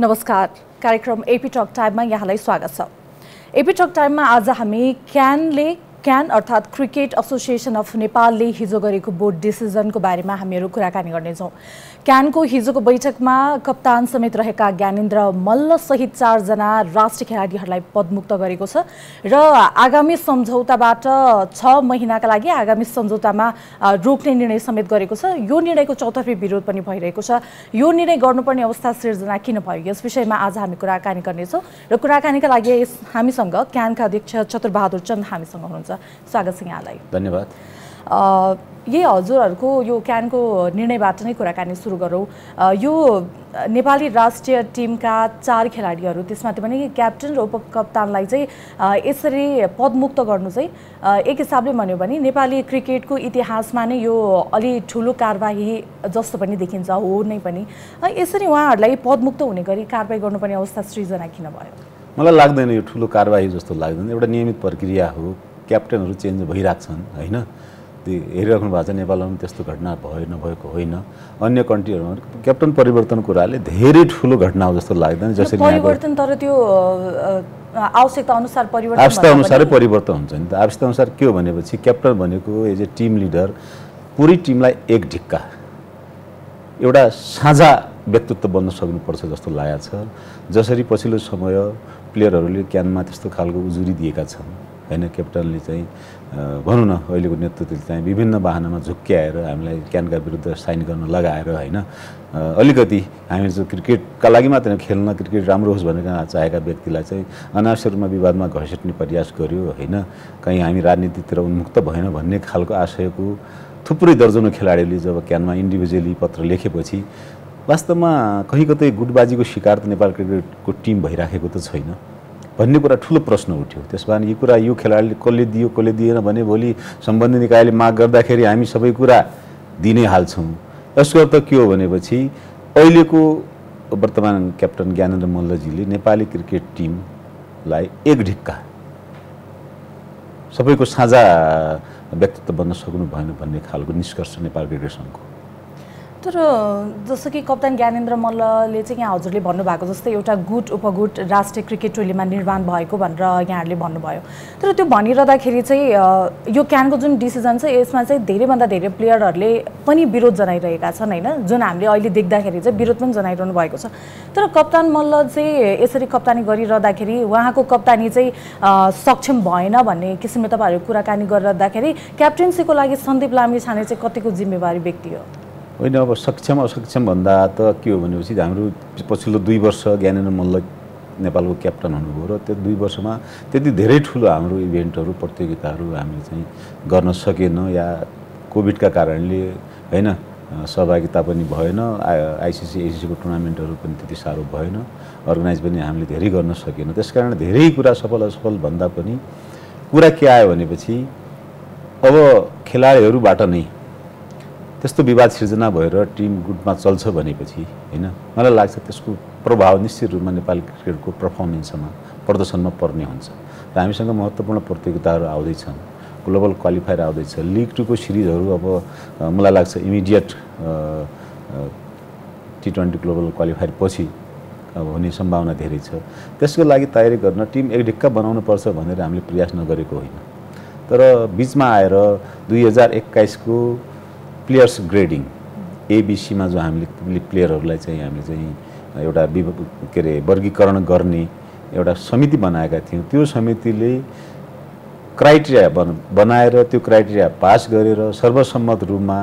नमस्कार। कार्यक्रम AP talk टाइममा यहाँलाई स्वागत छ। एपी टक टाइममा आज हामी क्यानले क्यान अर्थात् क्रिकेट एसोसिएसन अफ नेपालले हिजो गरेको बोर्ड डिसिजनको बारेमा हामीहरू कुराकानी गर्नेछौँ। क्यानको हिजोको बैठकमा कप्तान समेत रहेका ज्ञानेन्द्र मल्लसहित चारजना राष्ट्रिय खेलाडीहरूलाई पदमुक्त गरेको छ र आगामी सम्झौताबाट छ महिनाका लागि आगामी सम्झौतामा रोक्ने निर्णय समेत गरेको छ। यो निर्णयको चौतर्फी विरोध पनि भइरहेको छ। यो निर्णय गर्नुपर्ने अवस्था सिर्जना किन भयो? यस विषयमा आज हामी कुराकानी गर्नेछौँ र कुराकानीका लागि हामीसँग क्यानका अध्यक्ष चतुरबहादुर चन्द हामीसँग हुनुहुन्छ। स्वागत छ यहाँलाई। धन्यवाद। यही हजुरहरूको यो क्यानको निर्णयबाट नै कुराकानी सुरु गरौँ। यो नेपाली राष्ट्रिय टिमका चार खेलाडीहरू त्यसमाथि पनि क्याप्टन र उपकप्तानलाई चाहिँ यसरी पदमुक्त गर्नु चाहिँ एक हिसाबले भन्यो भने नेपाली क्रिकेटको इतिहासमा नै यो अलि ठुलो कारवाही जस्तो पनि देखिन्छ हो नै पनि। यसरी उहाँहरूलाई पदमुक्त हुने गरी कारवाही गर्नुपर्ने अवस्था सृजना किन भयो? मलाई लाग्दैन यो ठुलो कारवाही जस्तो लाग्दैन। एउटा नियमित प्रक्रिया हो। क्याप्टनहरू चेन्ज भइरहेको छन् होइन? त्यो हेरिराख्नु भएको छ नेपालमा पनि त्यस्तो घटना भयो नभएको होइन। अन्य कन्ट्रीहरूमा क्याप्टन परिवर्तन कुराले धेरै ठुलो घटना हो जस्तो लाग्दैन जसरी परिवर्तन तर त्यो आवश्यकता अनुसार परिवर्तन आवश्यकता अनुसारै परिवर्तन हुन्छ नि त। आवश्यकता अनुसार के हो भनेपछि क्याप्टन भनेको एज ए टिम लिडर पुरै टिमलाई एक ढिक्का। एउटा साझा व्यक्तित्व बन्न सक्नुपर्छ जस्तो लागेको छ। जसरी पछिल्लो समय प्लेयरहरूले क्यानमा त्यस्तो खालको उजुरी दिएका छन्। होइन क्याप्टनले चाहिँ भनौँ न अहिलेको नेतृत्वले चाहिँ विभिन्न बाहनामा झुक्क्याएर हामीलाई क्यानका विरुद्ध साइन गर्न लगाएर होइन अलिकति हामी चाहिँ क्रिकेटका लागि मात्र खेल्न क्रिकेट राम्रो होस् भनेर चाहेका व्यक्तिलाई चाहिँ अनावश्यक रूपमा विवादमा घसिट्ने प्रयास गर्यो होइन। कहीँ हामी राजनीतितिर उन्मुक्त भएन भन्ने खालको आशयको थुप्रै दर्जनौ खेलाडीले जब क्यानमा इन्डिभिजुअली पत्र लेखेपछि वास्तवमा कहीँ कतै गुटबाजीको शिकार त नेपाल क्रिकेटको टिम भइराखेको त छैन। भन्ने कुरा ठुलो प्रश्न उठ्यो। त्यस कारण यो कुरा यो खेलाडीले कसले दियो कसले दिएन भने भोलि सम्बन्धित निकायले माग गर्दाखेरि हामी सबै कुरा दिनै हाल्छौँ। यसको अर्थ के हो भनेपछि अहिलेको वर्तमान क्याप्टन ज्ञानेन्द्र मल्लजीले नेपाली क्रिकेट टिमलाई एक ढिक्का सबैको साझा व्यक्तित्व बन्न सक्नु भएन भन्ने खालको निष्कर्ष नेपाल क्रिकेट सङ्घको तर जस्तो कि कप्तान ज्ञानेन्द्र मल्लले चाहिँ यहाँ हजुरले भन्नुभएको जस्तै एउटा गुट उपगुट राष्ट्रिय क्रिकेट टोलीमा निर्माण भएको भनेर यहाँहरूले भन्नुभयो। तर त्यो भनिरहँदाखेरि चाहिँ यो क्यानको जुन डिसिजन छ यसमा चाहिँ धेरैभन्दा धेरै प्लेयरहरूले पनि विरोध जनाइरहेका छन् होइन? जुन हामीले अहिले देख्दाखेरि चाहिँ विरोध पनि जनाइरहनु भएको छ। तर कप्तान मल्ल चाहिँ यसरी कप्तानी गरिरहँदाखेरि उहाँको कप्तानी चाहिँ सक्षम भएन भन्ने किसिमले तपाईँहरू कुराकानी गरिरहँदाखेरि क्याप्टेन्सीको लागि सन्दीप लामी छाने चाहिँ कतिको जिम्मेवारी व्यक्ति हो? होइन अब सक्षम असक्षम भन्दा त के हो भनेपछि हाम्रो पछिल्लो दुई वर्ष ज्ञानेन्द्र मल्ल नेपालको क्याप्टन हुनुभयो र त्यो दुई वर्षमा त्यति धेरै ठुलो हाम्रो इभेन्टहरू प्रतियोगिताहरू हामीले चाहिँ गर्न सकेन या कोभिडका कारणले होइन सहभागिता पनि भएन आइसिसी एसिसीको टुर्नामेन्टहरू पनि त्यति साह्रो भएन अर्गनाइज पनि हामीले धेरै गर्न सकेन। त्यस कारण धेरै कुरा सफल असफल भन्दा पनि कुरा के आयो भनेपछि अब खेलाडीहरूबाट नै त्यस्तो विवाद सिर्जना भएर टिम गुटमा चल्छ भनेपछि होइन? मलाई लाग्छ त्यसको प्रभाव निश्चित रूपमा नेपाली क्रिकेटको पर्फर्मेन्समा प्रदर्शनमा पर्ने हुन्छ। र हामीसँग महत्त्वपूर्ण प्रतियोगिताहरू आउँदैछन् ग्लोबल क्वालिफायर आउँदैछ लिग टूको सिरिजहरू अब मलाई लाग्छ immediate T twenty global qualifier पछि अब हुने सम्भावना धेरै छ। त्यसको लागि तयारी गर्न टिम एक ढिक्का बनाउनुपर्छ भनेर हामीले प्रयास नगरेको होइन। तर बिचमा आएर दुई हजार एक्काइसको प्लेयर्स ग्रेडिङ एबिसीमा जो हामीले प्लेयरहरूलाई चाहिँ हामीले चाहिँ एउटा विभ के अरे वर्गीकरण गर्ने एउटा समिति बनाएका थियौँ। त्यो समितिले क्राइटेरिया बन बनाएर त्यो क्राइटेरिया पास गरेर सर्वसम्मत रूपमा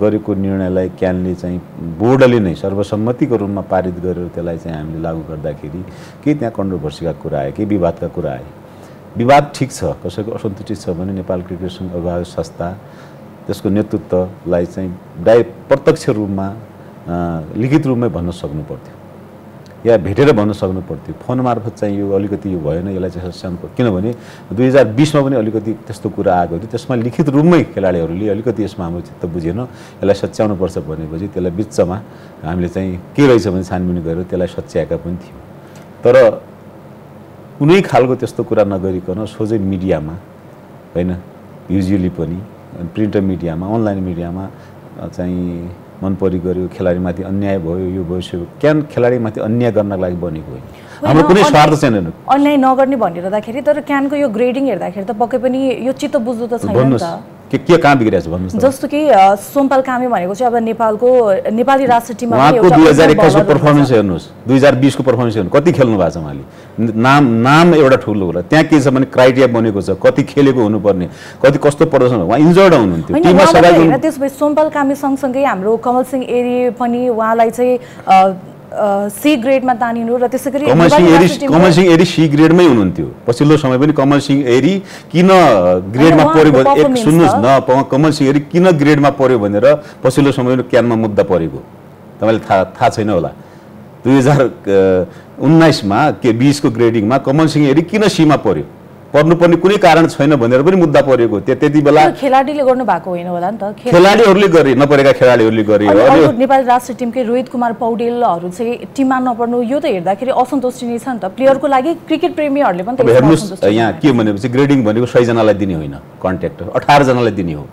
गरेको निर्णयलाई क्यानले चाहिँ बोर्डले नै सर्वसम्मतिको रूपमा पारित गरेर त्यसलाई चाहिँ हामीले लागू गर्दाखेरि केही त्यहाँ कन्ट्रोभर्सीका कुरा आयो केही विवादका कुरा आयो। विवाद ठिक छ कसैको असन्तुष्टि छ भने नेपाल क्रिकेट सङ्घ अभिभावक संस्था त्यसको नेतृत्वलाई चाहिँ डाइ प्रत्यक्ष रूपमा लिखित रूपमै भन्न सक्नु पर्थ्यो। या भेटेर भन्न सक्नु पर्थ्यो। फोन मार्फत चाहिँ यो अलिकति यो भएन यसलाई चाहिँ पर्यो किनभने दुई हजार बिसमा पनि अलिकति त्यस्तो कुरा आएको थियो। त्यसमा लिखित रूपमै खेलाडीहरूले अलिकति यसमा हाम्रो चित्त बुझेन। यसलाई सच्याउनु पर्छ भनेपछि त्यसलाई बिचमा हामीले चाहिँ के रहेछ भने छानबिन गरेर त्यसलाई सच्याएका पनि थियौँ। तर कुनै खालको त्यस्तो कुरा नगरिकन सोझै मिडियामा होइन युजुअली पनि प्रिन्ट मिडियामा अनलाइन मिडियामा चाहिँ मन परी गर्यो खेलाडीमाथि अन्याय भयो यो भयो क्यान खेलाडीमाथि अन्याय गर्नको लागि बनेको होइन? हाम्रो कुनै स्वार्थ छैन अन्याय नगर्ने भनिरहँदाखेरि तर क्यानको यो ग्रेडिङ हेर्दाखेरि त पक्कै पनि यो चित्त बुझ्दो त छैन के के कहाँ बिग्रिएको छ भन्नुहोस् जस्तो कि सोमपाल कामे भनेको चाहिँ अब नेपालको नेपाली राष्ट्र टिममा उहाँको दुई हजार एक्काइसको पर्फर्मेन्स। हेर्नुहोस्। दुई हजार बिसको पर्फर्मेन्स हेर्नु। कति खेल्नु भएको छ उहाँले? नाम नाम एउटा ठुलो होला। त्यहाँ के छ भने क्राइटेरिया बनेको छ। कति खेलेको हुनुपर्ने कति कस्तो प्रदर्शन। उहाँ इन्जर्ड हुनुहुन्थ्यो। होइन टिममा उहाँ मात्रै सहभागी होइन हुनु- त्यसो भए सोमपाल कामी सँगसँगै हाम्रो कमल सिंह एरी पनि उहाँलाई चाहिँ सी ग्रेडमा तानिनु र त्यसै गरी कमल सिंह एरी कमल सिंह एरी सी ग्रेडमै हुनुहुन्थ्यो। पछिल्लो समय पनि कमल सिंह एरी किन ग्रेडमा पर्यो भने एक सुन्नुहोस् न कमल सिंह एरी किन ग्रेडमा पर्यो भनेर पछिल्लो समय क्यानमा मुद्दा परेको। तपाईँलाई थाहा थाहा छैन होला। दुई हजार उन्नाइसमा के बिसको ग्रेडिङमा कमल सिंह एरी किन सीमा पर्यो? पर्नुपर्ने कुनै कारण छैन भनेर पनि मुद्दा परेको त्यो त्यति बेला खेलाडीले गर्नु भएको होइन होला नि त। खेल- खेलाडीहरूले गरे नपरेका खेलाडीहरूले गरे नेपाली राष्ट्र टिमकै रोहित कुमार पौडेलहरू चाहिँ टिममा नपर्नु यो त हेर्दाखेरि असन्तुष्टि नै छ नि त। प्लेयरको लागि क्रिकेट प्रेमीहरूले पनि हेर्नुहोस् यहाँ के भनेपछि ग्रेडिङ भनेको सयजनालाई दिने होइन कन्ट्याक्टर अठारजनालाई दिने हो।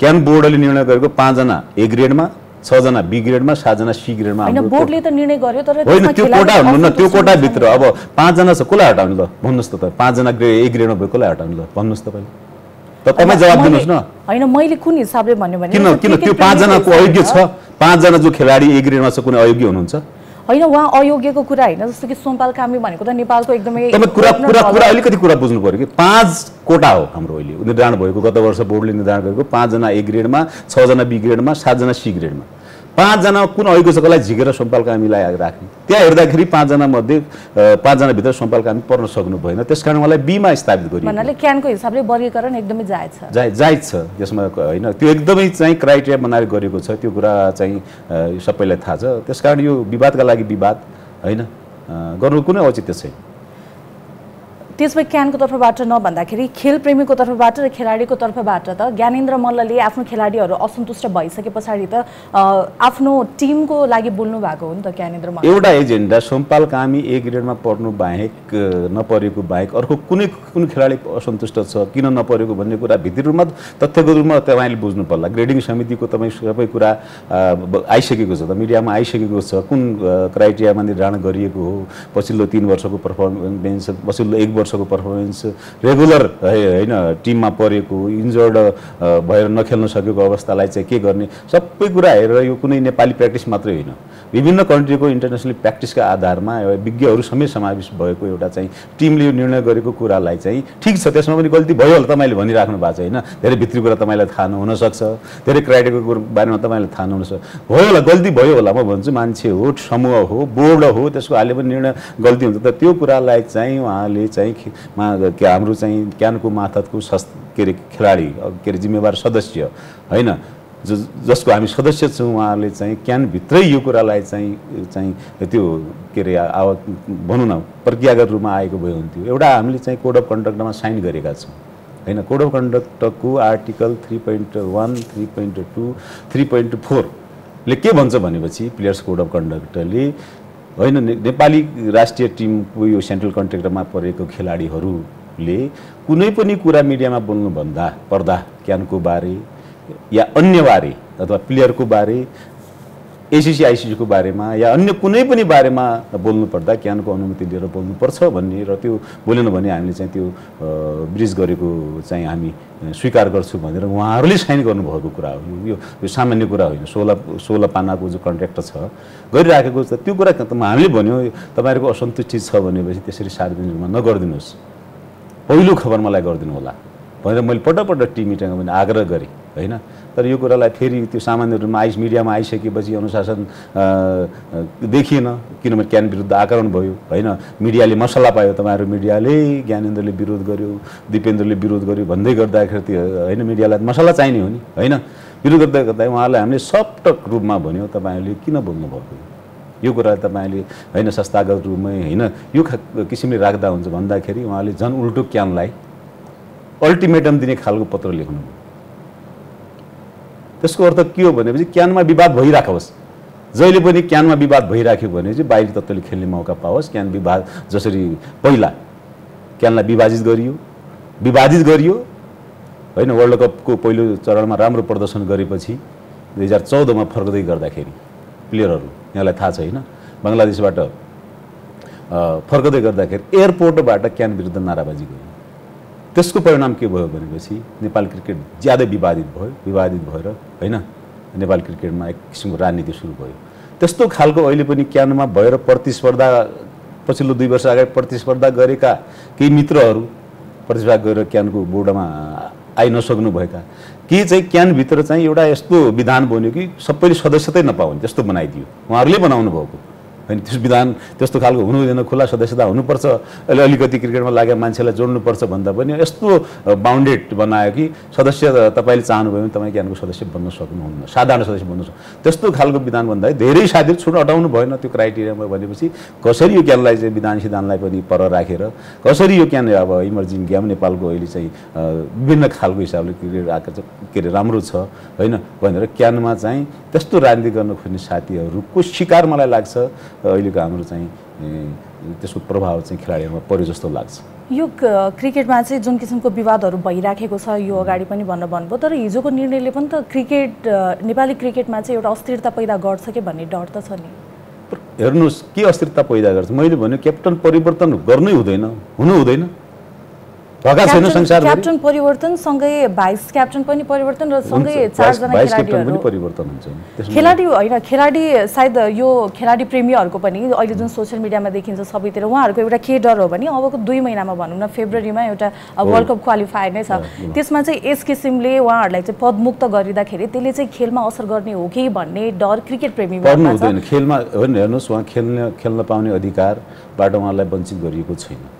क्यान बोर्डले निर्णय गरेको पाँचजना ए ग्रेडमा छजना बी ग्रेडमा सातजना सी ग्रेडमा बोर्डले त निर्णय गर्यो तर होइन त्यो कोटा हुनु न त्यो कोटाभित्र। अब पाँचजना छ कसलाई हटाउनु ल? भन्नुहोस् त पाँचजना ग्रेड ए ग्रेडमा भयो कसलाई हटाउनु ल? भन्नुहोस् तपाईँले त तपाईँ जवाब दिनुहोस् न। होइन मैले कुन हिसाबले भन्यो भने किन किन त्यो पाँचजनाको अयोग्य छ? पाँचजना जो खेलाडी ए ग्रेडमा छ कुनै अयोग्य हुनुहुन्छ? होइन उहाँ अयोग्यको कुरा होइन जस्तो कि सोमपाल कामी भनेको त नेपालको एकदमै कुरा कुरा। कुरा अलिकति कुरा बुझ्नु पऱ्यो कि पाँच कोटा हो हाम्रो अहिले। निर्धारण भएको गत वर्ष बोर्डले निर्धारण गरेको पाँचजना ए ग्रेडमा छजना बी ग्रेडमा सातजना सी ग्रेडमा पाँचजना कुन कसलाई झिकेर सोमपाल कामीलाई राख्ने? त्यहाँ हेर्दाखेरि पाँचजना मध्ये पाँचजनाभित्र सोमपाल कामी पर्न सक्नु भएन। त्यस कारण उहाँलाई बीमा स्थापित गरियो भन्नाले क्यानको हिसाबले वर्गीकरण एकदमै जायज छ। जाय जायज छ। यसमा होइन त्यो एकदमै चाहिँ क्राइटेरिया बनाएर गरेको छ। त्यो कुरा चाहिँ सबैलाई थाहा छ। त्यस कारण यो विवादका लागि विवाद होइन गर्नु कुनै औचित्य छैन। त्यसमा क्यानको तर्फबाट नभन्दाखेरि खेल प्रेमीको तर्फबाट र खेलाडीको तर्फबाट त ज्ञानेन्द्र मल्लले आफ्नो खेलाडीहरू असन्तुष्ट भइसके पछाडि त आफ्नो टिमको लागि बोल्नु भएको हो नि त ज्ञानेन्द्र मल्ल। एउटा एजेन्डा सोमपाल कामी ए ग्रेडमा पर्नु बाहेक नपरेको बाहेक अर्को कुनै कुन खेलाडी असन्तुष्ट छ किन नपरेको भन्ने कुरा भित्री रूपमा तथ्यगत रूपमा तपाईँले बुझ्नु पर्ला। ग्रेडिङ समितिको तपाईँ सबै कुरा आइसकेको छ त मिडियामा आइसकेको छ कुन क्राइटेरियामा निर्धारण गरिएको हो पछिल्लो तिन वर्षको पर्फर्मेन्स पछिल्लो एक वर्षको पर्फर्मेन्स रेगुलर होइन टिममा परेको इन्जर्ड भएर नखेल्न सकेको अवस्थालाई चाहिँ के गर्ने सबै कुरा हेरेर यो कुनै नेपाली प्र्याक्टिस मात्रै होइन। विभिन्न कन्ट्रीको इन्टरनेसनल प्र्याक्टिसका आधारमा विज्ञहरू समेत समावेश भएको एउटा चाहिँ टिमले यो निर्णय गरेको कुरालाई चाहिँ ठिक छ त्यसमा पनि गल्ती भयो होला तपाईँले भनिराख्नु भएको छ होइन। धेरै भित्री कुरा तपाईँलाई थाहा नहुनसक्छ धेरै क्राइटेरियाको कुरो बारेमा तपाईँलाई थाहा नहुनसक्छ। भयो होला गल्ती भयो होला म भन्छु मान्छे हो समूह हो बोर्ड हो त्यसको हाले पनि निर्णय गल्ती हुन्छ। त त्यो कुरालाई चाहिँ उहाँले चाहिँ खे- मा के हाम्रो चाहिँ क्यानको माथतको सस् के अरे खेलाडी के अरे जिम्मेवार सदस्य होइन? ज जसको हामी सदस्य छौँ उहाँले चाहिँ क्यानभित्रै यो कुरालाई चाहिँ चाहिँ त्यो के अरे आव भनौँ न प्रक्रियागत रूपमा आएको भए हुन्थ्यो। एउटा हामीले चाहिँ कोड अफ कन्डक्टमा साइन गरेका छौँ। होइन? Code of कन्डक्टको article three point one three point two three point फोरले के भन्छ भनेपछि प्लेयर्स कोड अफ कन्डक्टले होइन नेपाली राष्ट्रिय टिमको यो सेन्ट्रल कन्ट्र्याक्टरमा परेको खेलाडीहरूले कुनै पनि कुरा मिडियामा बोल्नुभन्दा पर्दा क्यानको बारे या अन्य बारे अथवा प्लेयरको बारे एसिसी आइसिसीको बारेमा या अन्य कुनै पनि बारेमा बोल्नु पर्दा क्यानको अनुमति लिएर बोल्नुपर्छ भन्ने र त्यो बोलेन भने हामीले चाहिँ त्यो ब्रिज गरेको चाहिँ हामी स्वीकार गर्छौँ भनेर उहाँहरूले साइन गर्नुभएको कुरा हो। यो यो सामान्य कुरा होइन। सोह्र सोह्र पानाको जो कन्ट्र्याक्ट छ गरिराखेको छ त्यो कुरा हामीले भन्यो तपाईँहरूको असन्तुष्टि छ भनेपछि त्यसरी सार्वजनिक रूपमा नगरिदिनुहोस्। पहिलो खबर मलाई गरिदिनु होला भनेर मैले पटक पटक मिटिङमा पनि आग्रह गरेँ होइन? तर यो कुरालाई फेरि त्यो सामान्य रूपमा आइस मिडियामा आइसकेपछि अनुशासन देखिएन। किनभने क्यान विरुद्ध आक्रमण भयो होइन? मिडियाले मसला पायो तपाईँहरू मिडियाले ज्ञानेन्द्रले विरोध गर्यो दिपेन्द्रले विरोध गर्यो भन्दै गर्दाखेरि त्यो होइन मिडियालाई मसला चाहिने हो नि होइन? विरोध गर्दा गर्दा उहाँलाई हामीले सपटक रूपमा भन्यो तपाईँहरूले किन बोल्नुभएको यो कुरा तपाईँले होइन संस्थागत रूपमै होइन यो खा- किसिमले राख्दा हुन्छ भन्दाखेरि उहाँले झन् उल्टो क्यानलाई अल्टिमेटम दिने खालको पत्र लेख्नु त्यसको अर्थ के हो भनेपछि क्यानमा विवाद भइरहेको होस् जहिले पनि क्यानमा विवाद भइराख्यो भने चाहिँ बाहिरी तत्त्वले खेल्ने मौका पाओस्। क्यान विवाद जसरी पहिला क्यानलाई विभाजित गरियो विवादित गरियो। होइन वर्ल्ड कपको पहिलो चरणमा राम्रो प्रदर्शन गरेपछि दुई हजार चौधमा फर्कँदै गर्दाखेरि प्लेयरहरू यहाँलाई थाहा छ होइन बङ्गलादेशबाट फर्कँदै गर्दाखेरि एयरपोर्टबाट क्यान विरुद्ध नाराबाजी गयो त्यसको परिणाम के भयो भनेपछि नेपाल क्रिकेट ज्यादै विवादित भयो विवादित भएर होइन? नेपाल क्रिकेटमा एक किसिमको राजनीति सुरु भयो। त्यस्तो खालको अहिले पनि क्यानमा भएर प्रतिस्पर्धा पछिल्लो दुई वर्ष अगाडि प्रतिस्पर्धा गरेका केही मित्रहरू प्रतिस्पर्धा गरेर क्यानको बोर्डमा आइ नसक्नुभएका के चाहिँ क्यानभित्र चाहिँ एउटा यस्तो विधान बन्यो कि सबैले सदस्यतै नपाउने त्यस्तो बनाइदियो। उहाँहरूले बनाउनु भएको होइन त्यस विधान त्यस्तो खालको हुनु हुँदैन खुला सदस्यता हुनुपर्छ। अहिले अलिकति क्रिकेटमा लागेको मान्छेलाई जोड्नुपर्छ भन्दा पनि यस्तो बााउन्डेड बनायो कि सदस्य तपाईँले चाहनुभयो भने तपाईँ क्यानको सदस्य बन्न सक्नुहुन्न साधारण सदस्य बन्न त्यस्तो खालको विधान भन्दाखेरि धेरै साथीहरू छुट हटाउनु भएन त्यो क्राइटेरियामा भनेपछि कसरी यो क्यानलाई चाहिँ विधान सिद्धान्तलाई पनि पर राखेर कसरी यो क्यान अब इमर्जिङ गेम नेपालको अहिले चाहिँ विभिन्न खालको हिसाबले क्रिकेट आएको के अरे राम्रो छ होइन भनेर क्यानमा चाहिँ त्यस्तो राजनीति गर्न खोज्ने साथीहरूको शिकार मलाई लाग्छ। अहिलेको हाम्रो चाहिँ त्यसको प्रभाव चाहिँ खेलाडीहरूमा पर्यो जस्तो लाग्छ। यो क्रिकेटमा चाहिँ जुन किसिमको विवादहरू भइराखेको छ यो अगाडि पनि भन्न भन्नुभयो तर हिजोको निर्णयले पनि त क्रिकेट नेपाली क्रिकेटमा चाहिँ एउटा अस्थिरता पैदा गर्छ कि भन्ने डर त छ नि? हेर्नुहोस् के अस्थिरता पैदा गर्छ? मैले भने क्याप्टन परिवर्तन गर्नै हुँदैन हुनु हुँदैन। भएका छैन क्याप्टन क्याप्टन परिवर्तनसँगै भाइस क्याप्टन पनि परिवर्तन र सँगै चारजना खेलाडीहरू। परिवर्तन हुन्छ। खेलाडी होइन खेलाडी सायद यो खेलाडी प्रेमीहरूको पनि अहिले जुन सोसियल मिडियामा देखिन्छ सबैतिर उहाँहरूको एउटा के डर हो भने अबको दुई महिनामा भनौँ न फेब्रुअरीमा एउटा वर्ल्ड कप क्वालिफायर नै छ। त्यसमा चाहिँ यस किसिमले उहाँहरूलाई चाहिँ पदमुक्त गरिँदाखेरि त्यसले चाहिँ खेलमा असर गर्ने हो कि भन्ने डर क्रिकेट प्रेमी खेलमा होइन हेर्नुहोस् उहाँ खेल्न खेल्न पाउने अधिकारबाट उहाँलाई वञ्चित गरिएको छैन।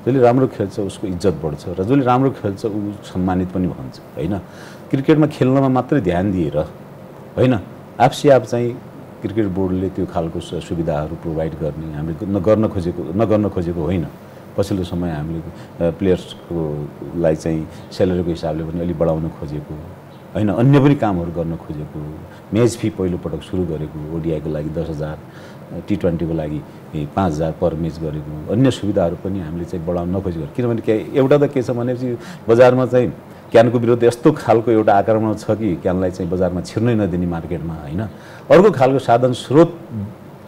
जसले राम्रो खेल्छ उसको इज्जत बढ्छ र जसले राम्रो खेल्छ ऊ सम्मानित पनि भन्छ होइन? क्रिकेटमा खेल्नमा मात्रै ध्यान दिएर होइन? आफसे आफ चाहिँ क्रिकेट बोर्डले त्यो खालको सुविधाहरू प्रोभाइड गर्ने हामीले नगर्न खोजेको नगर्न खोजेको होइन। पछिल्लो समय हामीले प्लेयर्सको लाई चाहिँ स्यालेरीको हिसाबले पनि अलिक बढाउन खोजेको होइन? अन्य पनि कामहरू गर्न खोजेको म्याच फी पहिलोपटक सुरु गरेको ओडिआईको लागि दस हजार टी ट्वेन्टीको लागि पाँच हजार पर म्याच गरेको। अन्य सुविधाहरू पनि हामीले चाहिँ बढाउन नखोजेको किनभने के एउटा त के छ भनेपछि बजारमा चाहिँ क्यानको विरुद्ध यस्तो खालको एउटा आक्रमण छ कि क्यानलाई चाहिँ बजारमा छिर्नै नदिने मार्केटमा होइन? अर्को खालको साधन स्रोत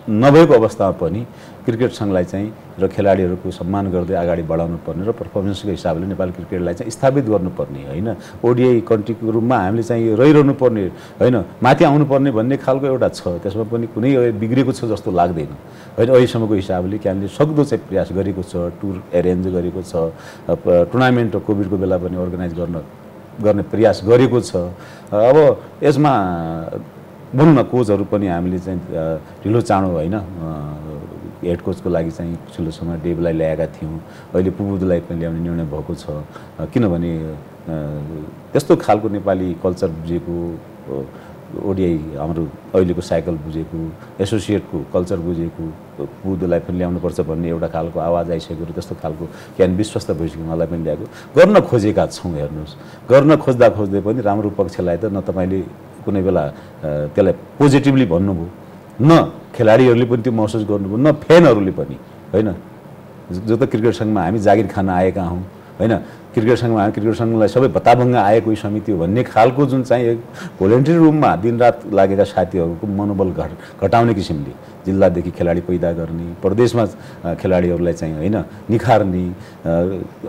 नभएको अवस्थामा पनि क्रिकेट सङ्घलाई चाहिँ र खेलाडीहरूको सम्मान गर्दै अगाडि बढाउनु पर्ने र पर्फर्मेन्सको हिसाबले नेपाल क्रिकेटलाई चाहिँ स्थापित गर्नुपर्ने होइन? ओडिआई कन्ट्रीको रूपमा हामीले चाहिँ रहिरहनु पर्ने होइन? माथि आउनुपर्ने भन्ने खालको एउटा छ त्यसमा पनि कुनै बिग्रेको छ जस्तो लाग्दैन होइन? अहिलेसम्मको हिसाबले क्यानले सक्दो चाहिँ प्रयास गरेको छ टुर एरेन्ज गरेको छ टुर्नामेन्ट कोभिडको बेला पनि अर्गनाइज गर्न गर्ने प्रयास गरेको छ। अब यसमा भनौँ न कोचहरू पनि हामीले चाहिँ ढिलो चाँडो होइन हेड कोचको लागि चाहिँ पछिल्लो समय डेबलाई ल्याएका थियौँ। अहिले पुबुदलाई पनि ल्याउने निर्णय भएको छ। किनभने त्यस्तो खालको नेपाली कल्चर बुझेको ओडिआई हाम्रो अहिलेको साइकल बुझेको एसोसिएटको कल्चर बुझेको पुबुदलाई पनि ल्याउनुपर्छ भन्ने एउटा खालको आवाज आइसकेको र त्यस्तो खालको ज्ञान विश्वस्त भइसक्यो उहाँलाई पनि ल्याएको। गर्न खोजेका छौँ हेर्नुहोस्। गर्न खोज्दा खोज्दै पनि राम्रो पक्षलाई त न तपाईँले कुनै बेला त्यसलाई पोजिटिभली भन्नुभयो। न खेलाडीहरूले पनि त्यो महसुस गर्नुभयो न फ्यानहरूले पनि होइन? जो त क्रिकेट सङ्घमा हामी जागिर खान आएका हौँ होइन? क्रिकेट सङ्घमा हामी क्रिकेट सङ्घलाई सबै भत्ताभङ्ग आएको समिति हो भन्ने खालको जुन चाहिँ भोलिन्टियर रुममा दिनरात लागेका साथीहरूको मनोबल घट घटाउने किसिमले जिल्लादेखि खेलाडी पैदा गर्ने प्रदेशमा खेलाडीहरूलाई चाहिँ होइन निखार्ने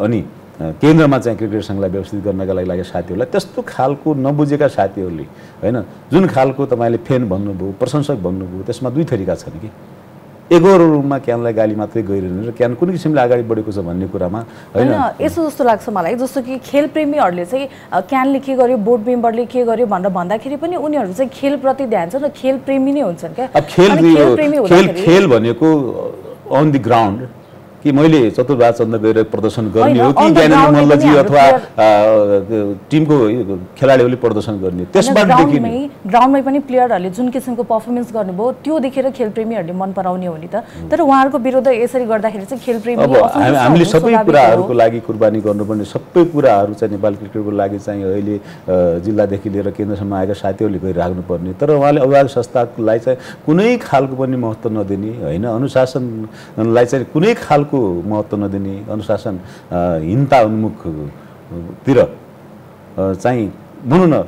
अनि केन्द्रमा चाहिँ क्रिकेट सङ्घलाई व्यवस्थित गर्नका लागि लागेका साथीहरूलाई त्यस्तो खालको नबुझेका साथीहरूले होइन जुन खालको तपाईँले फेन भन्नुभयो प्रशंसक भन्नुभयो त्यसमा दुई थरीका छन् कि? एगोरो रूपमा क्यानलाई गाली मात्रै गइरहने र क्यान कुन किसिमले अगाडि बढेको छ भन्ने कुरामा होइन। यसो जस्तो लाग्छ मलाई जस्तो कि खेल प्रेमीहरूले चाहिँ क्यानले के गर्यो बोर्ड मेम्बरले के गर्यो भनेर भन्दाखेरि पनि उनीहरू चाहिँ खेलप्रति ध्यान छ र खेल प्रेमी नै हुन्छन् क्या? खेल खेल भनेको अन दि ग्राउन्ड कि मैले चतुर्भाग चन्द गएर प्रदर्शन गर्ने हो कि ज्ञानेन्द्र मल्लजी अथवा टिमको खेलाडीहरूले प्रदर्शन गर्ने त्यसबाट देखिने ग्राउन्डमै पनि प्लेयरहरूले जुन किसिमको पर्फर्मेन्स गर्नुभयो त्यो देखेर खेल प्रेमीहरूले मन पराउने हो नि त। तर उहाँहरूको विरुद्ध यसरी गर्दाखेरि चाहिँ खेल प्रेमी अब हामीले सबै कुराहरूको। लागि कुर्बानी गर्नुपर्ने सबै कुराहरू चाहिँ नेपाल क्रिकेटको लागि चाहिँ अहिले जिल्लादेखि लिएर केन्द्रसम्म आएका साथीहरूले गरिराख्नुपर्ने। तर उहाँले अभिभावक संस्थालाई चाहिँ कुनै खालको पनि महत्त्व नदिने होइन? अनुशासनलाई चाहिँ कुनै खालको महत्त्व नदिने अनुशासन अ, हीनता उन्मुखतिर चाहिँ भनौँ न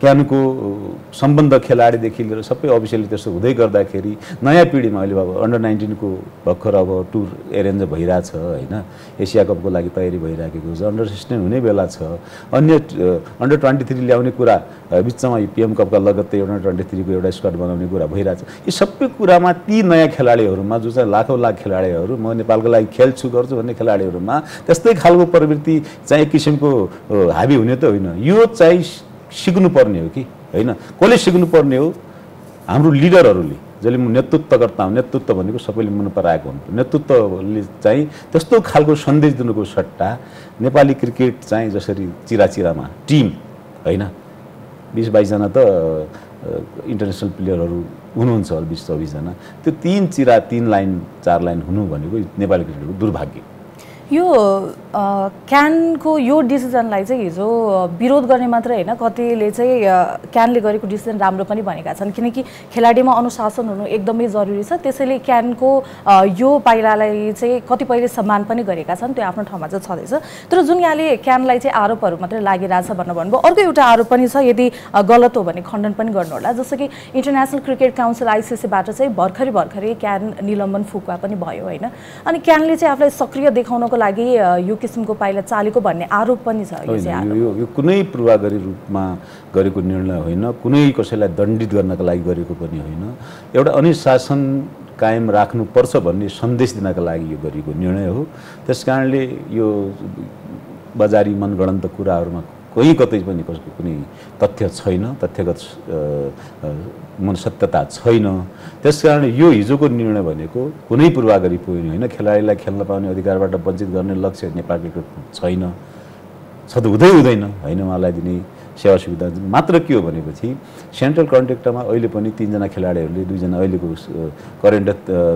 क्यानको सम्बन्ध खेलाडीदेखि लिएर सबै अफिसियली त्यसो हुँदै गर्दाखेरि नयाँ पिँढीमा अहिले अब अन्डर नाइन्टिनको भर्खर अब टुर एरेन्ज भइरहेछ होइन? एसिया कपको लागि तयारी भइराखेको छ अन्डर सिक्सटिन हुने बेला छ। अन्य अन्डर ट्वेन्टी थ्री ल्याउने कुरा बिचमा पिएम कपका लगत्तै अन्डर ट्वेन्टी थ्रीको एउटा स्क्वाड बनाउने कुरा भइरहेछ। यी सबै कुरामा ती नयाँ खेलाडीहरूमा जो चाहिँ लाखौँ लाख खेलाडीहरू म नेपालको लागि खेल्छु गर्छु भन्ने खेलाडीहरूमा त्यस्तै खालको प्रवृत्ति चाहिँ एक किसिमको हाबी हुने त होइन। यो चाहिँ सिक्नुपर्ने हो कि? होइन? कसले सिक्नुपर्ने हो? हाम्रो लिडरहरूले। जसले म नेतृत्वकर्ता हुँ नेतृत्व भनेको सबैले मन पराएको हुन्छ नेतृत्वले चाहिँ त्यस्तो खालको सन्देश दिनुको सट्टा नेपाली क्रिकेट चाहिँ जसरी चिराचिरामा टिम होइन? बिस बाइसजना त इन्टरनेसनल प्लेयरहरू हुनुहुन्छ बिस चौबिसजना। त्यो तिन चिरा तिन लाइन चार लाइन हुनु भनेको नेपाली क्रिकेटको दुर्भाग्य। यो क्यानको यो डिसिजनलाई चाहिँ हिजो विरोध गर्ने मात्रै होइन कतिले चाहिँ क्यानले गरेको डिसिजन राम्रो पनि भनेका छन्। किनकि खेलाडीमा अनुशासन हुनु एकदमै जरुरी छ। त्यसैले क्यानको यो पाइलालाई चाहिँ कतिपयले सम्मान पनि गरेका छन्। त्यो आफ्नो ठाउँमा चाहिँ छँदैछ। तर जुन यहाँले क्यानलाई चाहिँ आरोपहरू मात्रै लागिरहेछ भनेर भन्नुभयो अर्को एउटा आरोप पनि छ यदि गलत हो भने खण्डन पनि गर्नुहोला। जस्तो कि इन्टरनेसनल क्रिकेट काउन्सिल आइसिसीबाट चाहिँ भर्खरै भर्खरै क्यान निलम्बन फुकुवा पनि भयो होइन। अनि क्यानले चाहिँ आफूलाई सक्रिय देखाउनको लागि यो किसिमको पाइला चालेको भन्ने आरोप पनि छ यो यो कुनै पूर्वागरी रूपमा गरेको निर्णय होइन कुनै कसैलाई दण्डित गर्नका लागि गरेको पनि होइन। एउटा अनुशासन कायम राख्नुपर्छ भन्ने सन्देश दिनका लागि यो गरिएको निर्णय हो। त्यस कारणले यो बजारी मनगणन्त कुराहरूमा कोही कतै पनि कसको कुनै तथ्य छैन तथ्यगत मन सत्यता छैन। त्यस कारण यो हिजोको निर्णय भनेको कुनै पूर्वागरी पुग्ने होइन। खेलाडीलाई खेल्न पाउने अधिकारबाट वञ्चित गर्ने लक्ष्य नेपाल क्रिकेट छैन। छ त हुँदै हुँदैन होइन उहाँलाई दिने सेवा सुविधा। मात्र के हो भनेपछि सेन्ट्रल कन्ट्र्याक्टमा अहिले पनि तिनजना खेलाडीहरूले दुईजना अहिलेको करेन्ट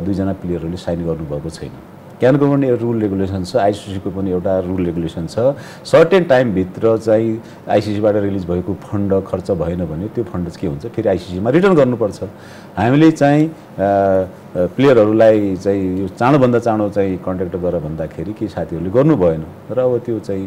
दुईजना प्लेयरहरूले साइन गर्नुभएको छैन। क्यानको पनि एउटा रुल रेगुलेसन छ आइसिसीको पनि एउटा रुल रेगुलेसन छ। सर्टेन टाइमभित्र चाहिँ आइसिसीबाट रिलिज भएको फन्ड खर्च भएन भने त्यो फन्ड के हुन्छ? फेरि आइसिसीमा रिटर्न गर्नुपर्छ। हामीले चाहिँ प्लेयरहरूलाई चाहिँ यो चाँडोभन्दा चाँडो चाहिँ कन्ट्र्याक्ट गर भन्दाखेरि के साथीहरूले गर्नु भएन र अब त्यो चाहिँ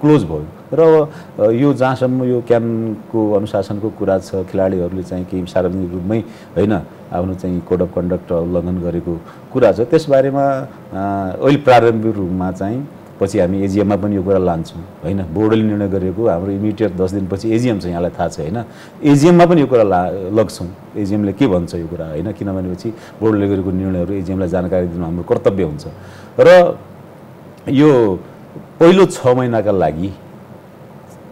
क्लोज भयो। र अब यो जहाँसम्म यो क्यानको अनुशासनको कुरा छ खेलाडीहरूले चाहिँ केही सार्वजनिक रूपमै होइन आफ्नो चाहिँ कोड अफ कन्डक्ट उल्लङ्घन गरेको कुरा छ त्यसबारेमा अहिले प्रारम्भिक रूपमा चाहिँ पछि हामी एजिएममा पनि यो कुरा लान्छौँ होइन? बोर्डले निर्णय गरेको हाम्रो इमिडिएट दस दिनपछि एजिएम छ यहाँलाई थाहा छ होइन? एजिएममा पनि यो कुरा ला लग्छौँ। एजिएमले के भन्छ यो कुरा होइन? किनभनेपछि बोर्डले गरेको निर्णयहरू एजिएमलाई जानकारी दिनु हाम्रो कर्तव्य हुन्छ। र यो पहिलो छ महिनाका लागि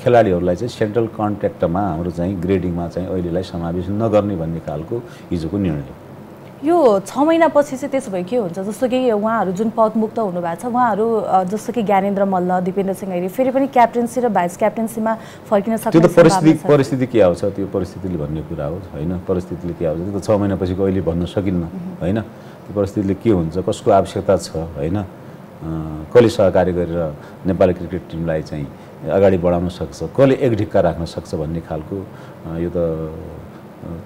खेलाडीहरूलाई चाहिँ सेन्ट्रल कन्ट्र्याक्टमा हाम्रो चाहिँ ग्रेडिङमा चाहिँ अहिलेलाई समावेश नगर्ने भन्ने खालको हिजोको निर्णय हो। यो छ महिनापछि चाहिँ त्यसो भए के हुन्छ? जस्तो कि उहाँहरू जुन पदमुक्त हुनुभएको छ उहाँहरू जस्तो कि ज्ञानेन्द्र मल्ल दिपेन्द्र सिंह ऐरी फेरि पनि क्याप्टेन्सी र भाइस क्याप्टेन्सीमा फर्किन त्यो सक्ने त परिस्थिति। परिस्थिति के आउँछ? त्यो परिस्थितिले भन्ने कुरा हो होइन? परिस्थितिले के आउँछ? त्यो त छ महिनापछि अहिले भन्न सकिन्न होइन? त्यो परिस्थितिले के हुन्छ? कसको आवश्यकता छ होइन? कसले सहकार्य गरेर नेपाली क्रिकेट टिमलाई चाहिँ अगाडि बढाउन सक्छ? कसले एक ढिक्का राख्न सक्छ भन्ने खालको यो त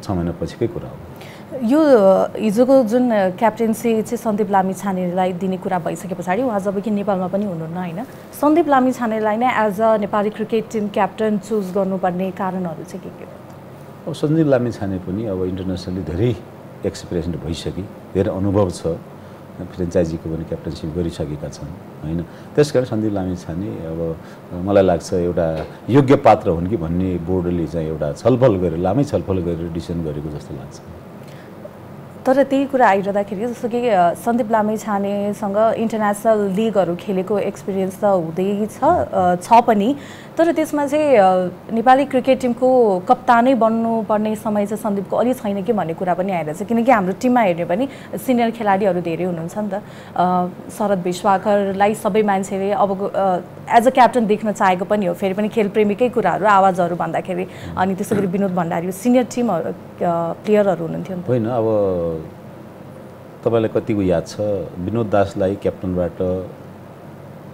छ महिनापछिकै कुरा हो। यो हिजोको जुन क्याप्टेन्सी चाहिँ सन्दीप लामी छानेलाई दिने कुरा भइसके पछाडि उहाँ जब कि नेपालमा पनि हुनुहुन्न होइन? सन्दीप लामी छानेलाई नै as a Nepali cricket team captain choose गर्नुपर्ने कारणहरू चाहिँ के के अब सञ्जीव लामी छाने पनि अब इन्टरनेसनली धेरै एक्सपिरियन्स भइसके धेरै अनुभव छ। फ्रेन्चाइजीको पनि क्याप्टनसिप गरिसकेका छन् होइन? त्यस कारण सन्दीप लामी छाने अब मलाई लाग्छ एउटा योग्य पात्र हुन् कि भन्ने बोर्डले चाहिँ एउटा छलफल गरेर लामै छलफल गरेर डिसिसन गरेको जस्तो लाग्छ। तर त्यही कुरा आइरहँदाखेरि जस्तो कि सन्दीप लामी छानेसँग इन्टरनेसनल लिगहरू खेलेको एक्सपिरियन्स त हुँदैछ छ पनि। तर त्यसमा चाहिँ नेपाली क्रिकेट टिमको कप्तानै बन्नुपर्ने समय चाहिँ सन्दीपको अलि छैन कि भन्ने कुरा पनि आइरहेछ किनकि हाम्रो टिममा हेर्ने पनि सिनियर खेलाडीहरू धेरै हुनुहुन्छ नि त। शरद विश्वाकरलाई सबै मान्छेले अब एज अ क्याप्टन देख्न चाहेको पनि हो फेरि पनि खेलप्रेमीकै कुराहरू आवाजहरू भन्दाखेरि अनि त्यसै गरी विनोद भण्डारी सिनियर टिमहरू प्लेयरहरू हुनुहुन्थ्यो होइन अब तपाईँलाई कतिको याद छ? विनोद दासलाई क्याप्टनबाट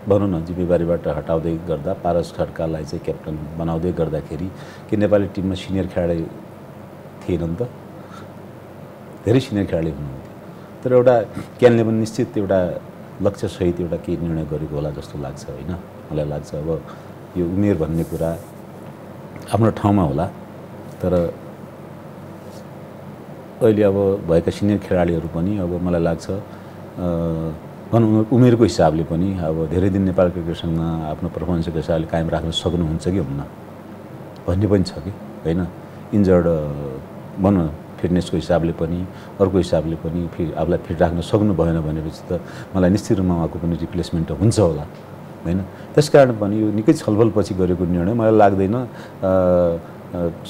भनौँ न जिम्मेवारीबाट हटाउँदै गर्दा पारस खड्कालाई चाहिँ क्याप्टन बनाउँदै गर्दाखेरि कि नेपाली टिममा सिनियर खेलाडी थिएनन् त? धेरै सिनियर खेलाडी हुनुहुन्थ्यो। तर एउटा क्यानले पनि निश्चित एउटा लक्ष्यसहित एउटा केही निर्णय गरेको होला जस्तो लाग्छ होइन? मलाई लाग्छ अब यो उमेर भन्ने कुरा आफ्नो ठाउँमा होला। तर अहिले अब भएका सिनियर खेलाडीहरू पनि अब मलाई लाग्छ भनौँ उमेरको हिसाबले पनि अब धेरै दिन नेपाल क्रिकेट सङ्घमा आफ्नो पर्फर्मेन्सको हिसाबले कायम राख्न सक्नुहुन्छ कि हुन्न? भन्ने पनि छ कि? होइन? इन्जर्ड भनौँ फिटनेसको हिसाबले पनि अर्को हिसाबले पनि फि आफूलाई फिट राख्न सक्नु भएन भनेपछि त मलाई निश्चित रूपमा उहाँको पनि रिप्लेसमेन्ट त हुन्छ होला। होइन? त्यस कारण पनि यो निकै छलफलपछि गरेको निर्णय मलाई लाग्दैन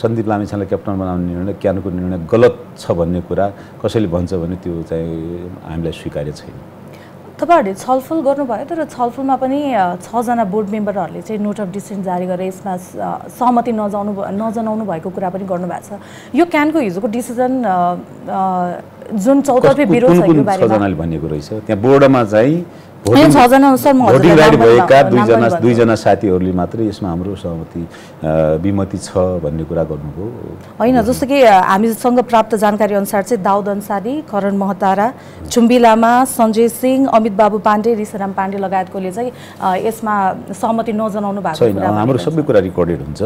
सन्दीप लामिछानेलाई क्याप्टन बनाउने निर्णय क्यानको निर्णय गलत छ भन्ने कुरा कसैले भन्छ भने त्यो चाहिँ हामीलाई स्वीकार्य छैन। तपाईँहरूले छलफल गर्नुभयो तर छलफलमा पनि छजना बोर्ड मेम्बरहरूले चाहिँ नोट अफ डिसिसन जारी गरेर यसमा सहमति नजाउनु नजनाउनु भएको कुरा पनि गर्नुभएको छ। यो क्यानको हिजोको डिसिजन जुन चौतर्फी विरोध छ रहेछ? त्यहाँ बोर्डमा चाहिँ भोटिङ राइट भएका दुईजना। दुईजना साथीहरूले मात्रै यसमा हाम्रो सहमति विमति छ भन्ने कुरा गर्नुभयो। होइन जस्तो कि हामीसँग प्राप्त जानकारी अनुसार चाहिँ दाउद अन्सारी करण महतारा चुम्बी लामा सञ्जय सिंह अमित बाबु पाण्डे ऋषिराम पाण्डे लगायतकोले चाहिँ यसमा सहमति नजनाउनु भएको छैन हाम्रो सबै कुरा रेकर्डेड हुन्छ।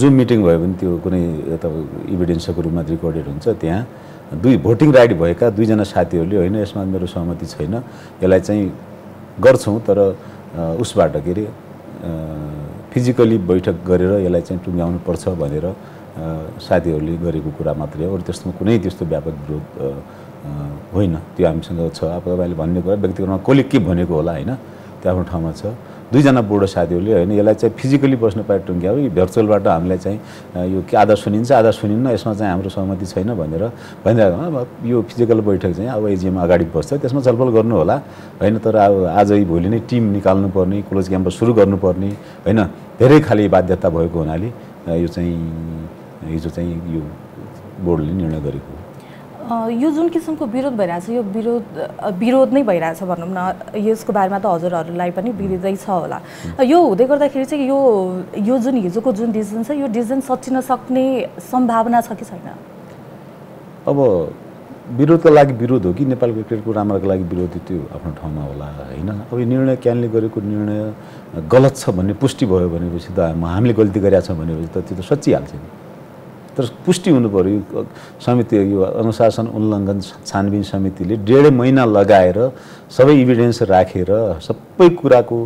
जुन मिटिङ भयो भने त्यो कुनै तपाईँ इभिडेन्सको रूपमा रेकर्डेड हुन्छ त्यहाँ। दुई भोटिङ राइट भएका दुईजना साथीहरूले होइन यसमा मेरो सहमति छैन। यसलाई चाहिँ गर्छौँ तर उसबाट के अरे फिजिकली बैठक गरेर यसलाई चाहिँ टुङ्ग्याउनु पर्छ भनेर साथीहरूले गरेको कुरा मात्रै हो। अरू त्यस्तोमा कुनै त्यस्तो व्यापक विरोध होइन। त्यो हामीसँग छ। अब तपाईँले भन्ने कुरा व्यक्तिगत रूपमा कसले के भनेको होला होइन? त्यो आफ्नो ठाउँमा छ। दुईजना बुढो साथीहरूले होइन यसलाई चाहिँ फिजिकली बस्न पाए टुङ्ग्यायो भर्चुअलबाट हामीलाई चाहिँ यो के आधा सुनिन्छ? आधा सुनिन्न यसमा चाहिँ हाम्रो सहमति छैन भनेर भनिरहेको यो फिजिकल बैठक चाहिँ अब एजिएम अगाडि बस्छ त्यसमा छलफल गर्नु होला होइन तर अब आजै भोलि नै टिम निकाल्नुपर्ने क्लोज क्याम्पस सुरु गर्नुपर्ने होइन धेरै खाले बाध्यता भएको हुनाले यो चाहिँ हिजो चाहिँ यो बोर्डले निर्णय गरेको यो जुन किसिमको विरोध भइरहेछ यो विरोध विरोध नै भइरहेछ भनौँ न। यसको बारेमा त हजुरहरूलाई पनि विरोधै छ होला। यो हुँदै गर्दाखेरि चाहिँ यो यो जुन हिजोको जुन डिसिजन छ यो डिसिजन सचिन सक्ने सम्भावना छ कि छैन? अब विरोधको लागि विरोध हो कि? नेपाल क्रिकेटको राम्रोको लागि विरोध त्यो आफ्नो ठाउँमा होला होइन? अब यो निर्णय क्यानले गरेको निर्णय गलत छ भन्ने पुष्टि भयो भनेपछि त हाम- हामीले गल्ती गरेका छौँ भनेपछि त त्यो त सचिहाल्छ नि। तर पुष्टि हुनु पऱ्यो समिति यो अनुशासन उल्लङ्घन छानबिन समितिले डेढ महिना लगाएर सबै इभिडेन्स राखेर सबै कुराको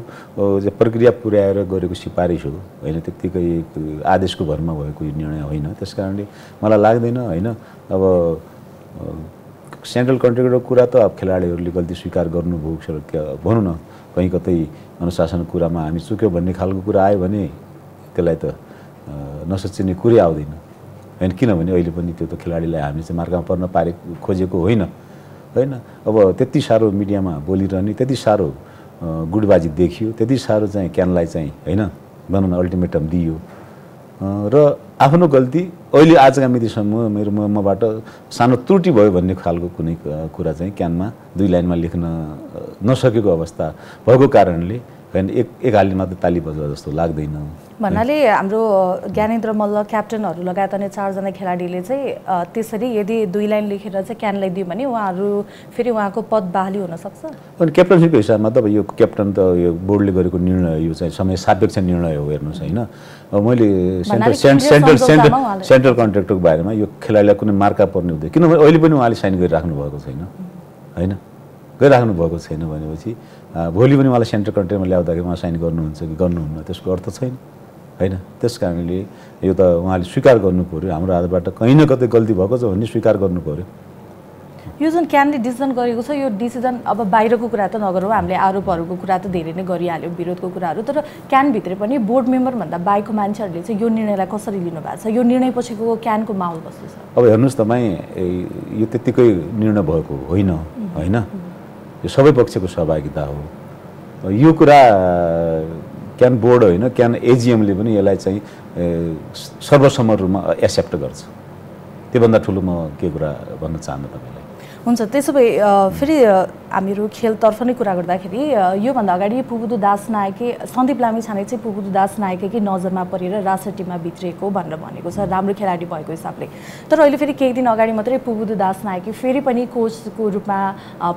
प्रक्रिया पुर्याएर गरेको सिफारिस हो। होइन त्यत्तिकै आदेशको भरमा भएको यो निर्णय होइन। त्यस कारणले मलाई लाग्दैन होइन अब सेन्ट्रल कन्ट्र्याक्टरको कुरा त अब खेलाडीहरूले गल्ती स्वीकार गर्नुभयो भनौँ न कहीँ कतै अनुशासनको कुरामा हामी चुक्यौँ भन्ने खालको कुरा आयो भने त्यसलाई त नसोचिने कुरै आउँदैन। होइन किनभने अहिले पनि त्यो त खेलाडीलाई हामीले चाहिँ मार्गमा पर्न पारे खोजेको होइन। होइन? अब त्यति साह्रो मिडियामा बोलिरहने त्यति साह्रो गुडबाजी देखियो त्यति साह्रो चाहिँ क्यानलाई चाहिँ होइन? भनौँ न अल्टिमेटम दियो। र आफ्नो गल्ती अहिले आजका मितिसम्म मेरो मबाट सानो त्रुटि भयो भन्ने खालको कुनै कुरा चाहिँ क्यानमा दुई लाइनमा लेख्न नसकेको अवस्था भएको कारणले होइन एक एक हालले मात्र ताली बज्दा जस्तो लाग्दैन। भन्नाले हाम्रो ज्ञानेन्द्र मल्ल क्याप्टनहरू लगायत अन्य चारजना खेलाडीले चाहिँ त्यसरी यदि दुई लाइन लेखेर चाहिँ क्यानलाई दियो भने उहाँहरू फेरि उहाँको पद बहाली हुनसक्छ? अनि क्याप्टनसिपको हिसाबमा त अब यो क्याप्टन त यो बोर्डले गरेको निर्णय यो चाहिँ समय सापेक्ष निर्णय हो हेर्नुहोस् होइन। अब मैले सेन्ट्रल सेन्ट्रल सेन्ट्रल सेन्ट्रल कन्ट्र्याक्टरको बारेमा यो खेलाडीलाई कुनै मार्का पर्ने हुँदैन। किनभने अहिले पनि उहाँले साइन गरिराख्नु भएको छैन होइन? गरिराख्नु भएको छैन भनेपछि भोलि पनि उहाँलाई सेन्ट्रल कन्ट्र्याक्टमा ल्याउँदाखेरि उहाँ साइन गर्नुहुन्छ कि गर्नुहुन्न त्यसको अर्थ छैन। होइन? त्यस कारणले यो त उहाँले स्वीकार गर्नु पऱ्यो हाम्रो हातबाट कहीँ न कतै गल्ती भएको छ भन्ने स्वीकार गर्नु पऱ्यो यो जुन क्यानले डिसिजन गरेको छ यो डिसिजन अब बाहिरको कुरा त नगरौँ। हामीले आरोपहरूको कुरा त धेरै नै गरिहाल्यौँ विरोधको कुराहरू। तर क्यानभित्र पनि बोर्ड मेम्बरभन्दा बाहिरको मान्छेहरूले चाहिँ यो निर्णयलाई कसरी लिनु भएको छ? यो निर्णय पछिको क्यानको माहौल कस्तो छ? अब हेर्नुहोस् तपाईँ यो त्यत्तिकै निर्णय भएको होइन होइन? यो सबै पक्षको सहभागिता हो। यो कुरा क्यान बोर्ड होइन क्यान एजिएमले पनि यसलाई चाहिँ ए, सर्वसम्मत रूपमा एक्सेप्ट गर्छ। त्योभन्दा ठुलो म के कुरा भन्न चाहन्न तपाईँलाई? हुन्छ त्यसो भए फेरि हामीहरू खेलतर्फ नै कुरा गर्दाखेरि योभन्दा अगाडि पुबुदु दास नायके सन्दीप लामी छाने चाहिँ पुबुदु दास नायकेकै नजरमा परेर राष्ट्र टिममा भित्रिएको भनेर भनेको छ राम्रो खेलाडी भएको हिसाबले। तर अहिले फेरि केही दिन अगाडि मात्रै पुबुदु दास नायके फेरि पनि कोचको रूपमा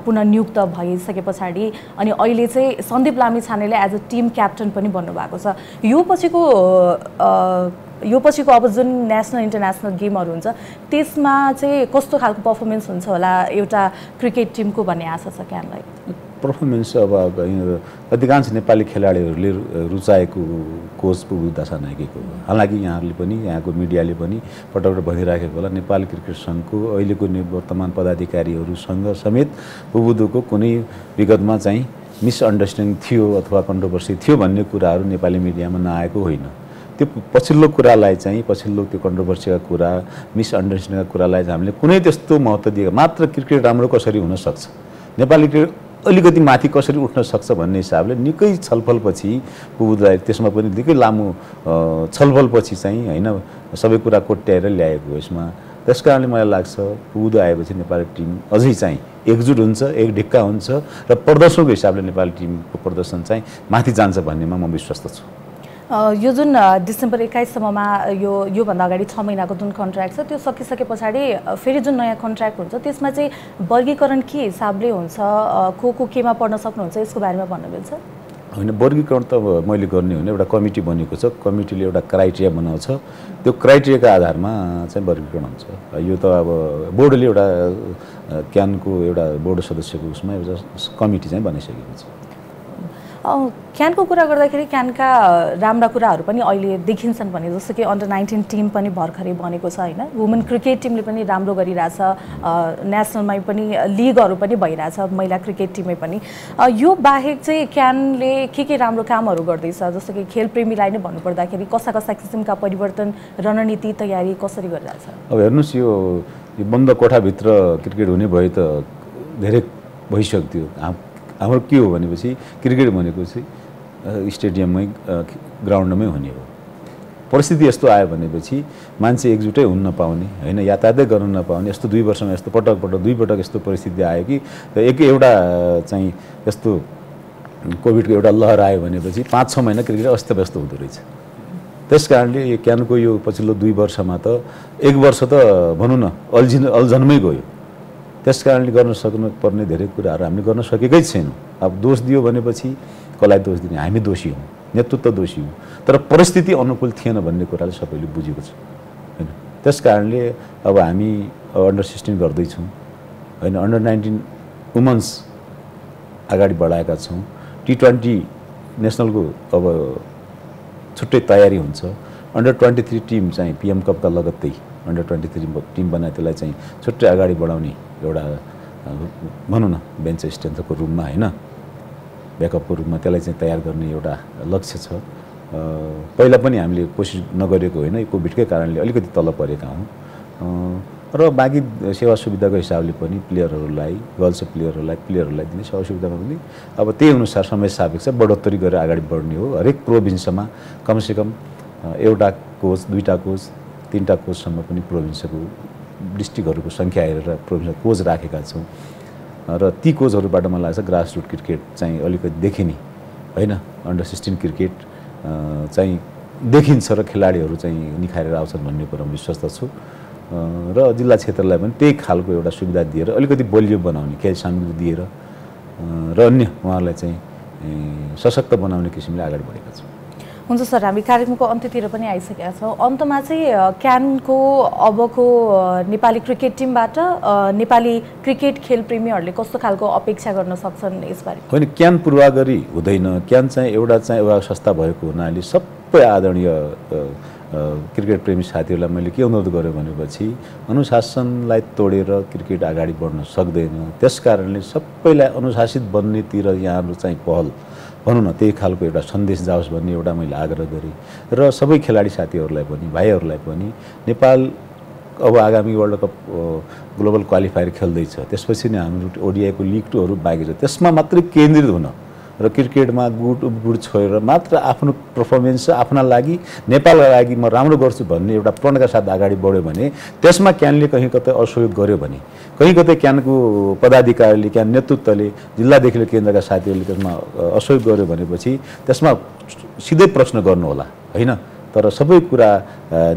पुनः नियुक्त भइसके पछाडि अनि अहिले चाहिँ सन्दीप लामी छानेले एज अ टिम क्याप्टन पनि बन्नुभएको छ। यो पछिको यो पछिको अब जुन नेसनल इन्टरनेसनल गेमहरू हुन्छ त्यसमा चाहिँ कस्तो खालको पर्फर्मेन्स हुन्छ होला एउटा क्रिकेट टिमको भन्ने आशा छ क्यानलाई पर्फर्मेन्स अब अधिकांश नेपाली खेलाडीहरूले रुचाएको कोच पो दासा नायकीको हो हालाकि यहाँहरूले पनि यहाँको मिडियाले पनि पटक पटक भनिराखेको होला नेपाली क्रिकेट सङ्घको अहिलेको वर्तमान पदाधिकारीहरूसँग समेत पुबुदुको कुनै विगतमा चाहिँ मिसअन्डरस्ट्यान्डिङ थियो अथवा कन्ट्रोभर्सी थियो भन्ने कुराहरू नेपाली मिडियामा नआएको होइन। त्यो पछिल्लो कुरालाई चाहिँ पछिल्लो त्यो कन्ट्रोभर्सीका कुरा मिसअन्डरस्ट्यान्डिङका कुरालाई चाहिँ हामीले कुनै त्यस्तो महत्त्व दिएको मात्र क्रिकेट राम्रो कसरी हुनसक्छ नेपाली क्रिकेट अलिकति माथि कसरी उठ्न सक्छ भन्ने हिसाबले निकै छलफलपछि पुबुदलाई त्यसमा पनि निकै लामो छलफलपछि चाहिँ होइन सबै कुरा कोट्याएर ल्याएको यसमा। त्यस कारणले मलाई लाग्छ पुबुदो आएपछि नेपाली टिम अझै चाहिँ एकजुट हुन्छ एक ढिक्का हुन्छ र प्रदर्शनको हिसाबले नेपाली टिमको प्रदर्शन चाहिँ माथि जान्छ भन्नेमा म विश्वस्त छु। यो जुन डिसेम्बर एक्काइससम्ममा यो योभन्दा अगाडि छ महिनाको जुन कन्ट्र्याक्ट छ त्यो सकिसके पछाडि फेरि जुन नयाँ कन्ट्र्याक्ट हुन्छ त्यसमा चाहिँ वर्गीकरण के हिसाबले हुन्छ? को को केमा पढ्न सक्नुहुन्छ? यसको बारेमा भन्न मिल्छ? होइन वर्गीकरण त मैले गर्ने होइन एउटा कमिटी बनेको छ। कमिटीले एउटा क्राइटेरिया बनाउँछ। त्यो क्राइटेरियाको आधारमा चाहिँ वर्गीकरण हुन्छ। यो त अब बोर्डले एउटा क्यानको एउटा बोर्ड सदस्यको उसमा एउटा कमिटी चाहिँ बनाइसकेको छ। क्यानको कुरा गर्दाखेरि क्यानका राम्रा कुराहरू पनि अहिले देखिन्छन् भने जस्तो कि अन्डर नाइन्टिन टिम पनि भर्खरै बनेको छ होइन? वुमेन क्रिकेट टिमले पनि राम्रो गरिरहेछ नेसनलमै पनि लिगहरू पनि भइरहेछ महिला क्रिकेट टिममै पनि। यो बाहेक चाहिँ क्यानले के के राम्रो कामहरू गर्दैछ? जस्तो कि खेलप्रेमीलाई नै भन्नुपर्दाखेरि कस्ता कस्ता किसिमका परिवर्तन रणनीति तयारी कसरी गरिरहेछ? अब हेर्नुहोस् यो बन्द कोठाभित्र क्रिकेट हुने भए त धेरै भइसक्थ्यो। हाम्रो के हो भनेपछि क्रिकेट भनेको चाहिँ स्टेडियममै ग्राउन्डमै हुने हो। परिस्थिति यस्तो आयो भनेपछि मान्छे एकजुटै हुन नपाउने होइन यातायातै गर्न नपाउने यस्तो दुई वर्षमा यस्तो पटक पटक दुई पटक यस्तो परिस्थिति आयो कि एक एउटा चाहिँ यस्तो कोभिडको एउटा लहर आयो भनेपछि पाँच छ महिना क्रिकेट अस्तव्यस्त हुँदो रहेछ। त्यस कारणले यो क्यानको यो पछिल्लो दुई वर्षमा त एक वर्ष त भनौँ न अल्झिन अल्झनमै गयो। त्यस कारणले गर्न सक्नुपर्ने धेरै कुराहरू हामीले गर्न सकेकै छैनौँ। अब दोष दियो भनेपछि कसलाई दोष दिने? हामी दोषी हौँ नेतृत्व दोषी हौँ। तर परिस्थिति अनुकूल थिएन भन्ने कुराले सबैले बुझेको छ। होइन? त्यस कारणले अब हामी अन्डर सिक्सटिन गर्दैछौँ। होइन? अन्डर नाइन्टिन वुमन्स अगाडि बढाएका छौँ। टी ट्वेन्टी नेसनलको अब छुट्टै तयारी हुन्छ। अन्डर ट्वेन्टी थ्री टिम चाहिँ पिएम कपका लगत्तै अन्डर ट्वेन्टी थ्री टिम बनाए त्यसलाई चाहिँ छुट्टै अगाडि बढाउने एउटा भनौँ न बेन्च स्ट्रेन्थको रूपमा होइन। ब्याकअपको रूपमा त्यसलाई चाहिँ तयार गर्ने एउटा लक्ष्य छ। पहिला पनि हामीले कोसिस नगरेको होइन कोभिडकै कारणले अलिकति तल परेका हौँ। र बाँकी सेवा सुविधाको हिसाबले पनि प्लेयरहरूलाई गर्ल्स प्लेयरहरूलाई प्लेयरहरूलाई दिने सेवा सुविधामा पनि अब त्यही अनुसार समय सापेक्ष बढोत्तरी गरेर अगाडि बढ्ने हो। हरेक प्रोभिन्समा कमसेकम एउटा कोच दुईवटा कोच तिनवटा कोचसम्म पनि प्रोभिन्सको डिस्ट्रिक्टहरूको सङ्ख्या हेरेर प्रोभिन्सनल कोच राखेका छौँ। र ती कोचहरूबाट मलाई लाग्छ ग्रास रुट क्रिकेट चाहिँ अलिकति देखिने होइन? अन्डर सिक्सटिन क्रिकेट चाहिँ देखिन्छ र खेलाडीहरू चाहिँ निखारेर आउँछन् भन्ने कुरो विश्वस्त छु। र जिल्ला क्षेत्रलाई पनि त्यही खालको एउटा सुविधा दिएर अलिकति बलियो बनाउने खेल सामग्री दिएर र अन्य उहाँहरूलाई चाहिँ सशक्त बनाउने किसिमले अगाडि बढेका छौँ। हुन्छ सर हामी कार्यक्रमको अन्त्यतिर पनि आइसकेका छौँ। अन्तमा चाहिँ क्यानको अबको नेपाली क्रिकेट टिमबाट नेपाली क्रिकेट खेल प्रेमीहरूले कस्तो खालको अपेक्षा गर्न सक्छन् यसबारे? होइन क्यान पूर्वागरी हुँदैन। क्यान चाहिँ एउटा चाहिँ एउटा संस्था भएको हुनाले सबै आदरणीय क्रिकेट प्रेमी साथीहरूलाई मैले के अनुरोध गरेँ भनेपछि अनुशासनलाई तोडेर क्रिकेट अगाडि बढ्न सक्दैन। त्यस कारणले सबैलाई अनुशासित बन्नेतिर यहाँहरू चाहिँ पहल भनौँ न त्यही खालको एउटा सन्देश जाओस् भन्ने एउटा मैले आग्रह गरेँ। र सबै खेलाडी साथीहरूलाई पनि भाइहरूलाई पनि नेपाल अब आगामी वर्ल्ड कप ग्लोबल क्वालिफायर खेल्दैछ। त्यसपछि नै हाम्रो ओडिआईको लिग टूहरू बाँकी छ। त्यसमा मात्रै केन्द्रित हुन र क्रिकेटमा गुड गुड छोडेर मात्र आफ्नो पर्फर्मेन्स आफ्ना लागि नेपालका लागि म राम्रो गर्छु भन्ने एउटा प्रणका साथ अगाडि बढ्यो भने त्यसमा क्यानले कहीँ कतै असहयोग गर्यो भने कहीँ कतै क्यानको पदाधिकारीले क्यान नेतृत्वले जिल्लादेखि केन्द्रका साथीहरूले त्यसमा असहयोग गर्यो भनेपछि त्यसमा सिधै प्रश्न गर्नु होला होइन? तर सबै कुरा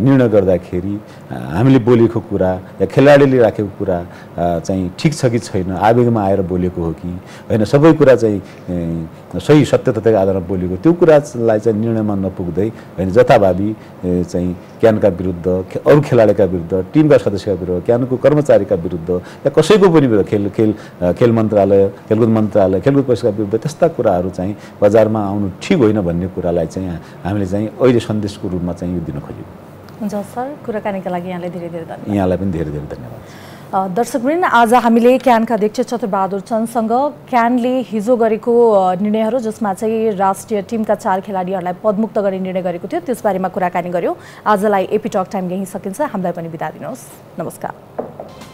निर्णय गर्दाखेरि हामीले बोलेको कुरा या खेलाडीले राखेको कुरा चाहिँ ठिक छ कि छैन आवेगमा आएर बोलेको हो कि होइन सबै कुरा चाहिँ सही सत्य तथ्यको आधारमा बोलेको त्यो कुरालाई चाहिँ निर्णयमा नपुग्दै होइन जथाभावी चाहिँ क्यानका विरुद्ध अरू खेलाडीका विरुद्ध टिमका सदस्यका विरुद्ध क्यानको कर्मचारीका विरुद्ध या कसैको पनि विरुद्ध खेल खेल खेल मन्त्रालय खेलकुद मन्त्रालय खेलकुद परिषदका विरुद्ध त्यस्ता कुराहरू चाहिँ बजारमा आउनु ठिक होइन भन्ने कुरालाई चाहिँ हामीले चाहिँ अहिले सन्देशको रूपमा चाहिँ यो दिन खोज्यौँ। हुन्छ सर कुराकानीका लागि यहाँलाई धेरै धेरै धन्यवाद यहाँलाई पनि धेरै धेरै धन्यवाद दर्शकवृन्द आज हामीले क्यानका अध्यक्ष चतुरबहादुर चन्दसँग क्यानले हिजो गरेको निर्णयहरू जसमा चाहिँ राष्ट्रिय टिमका चार खेलाडीहरूलाई पदमुक्त गर्ने निर्णय गरेको थियो त्यसबारेमा कुराकानी गऱ्यौँ आजलाई एपी टक टाइम यहीँ सकिन्छ हामीलाई पनि बिदा दिनुहोस् नमस्कार